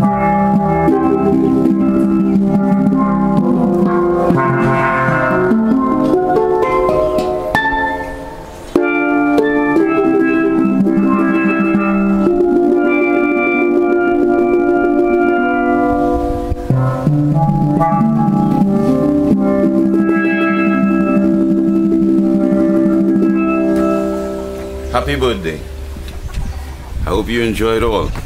Happy birthday. I hope you enjoy it all.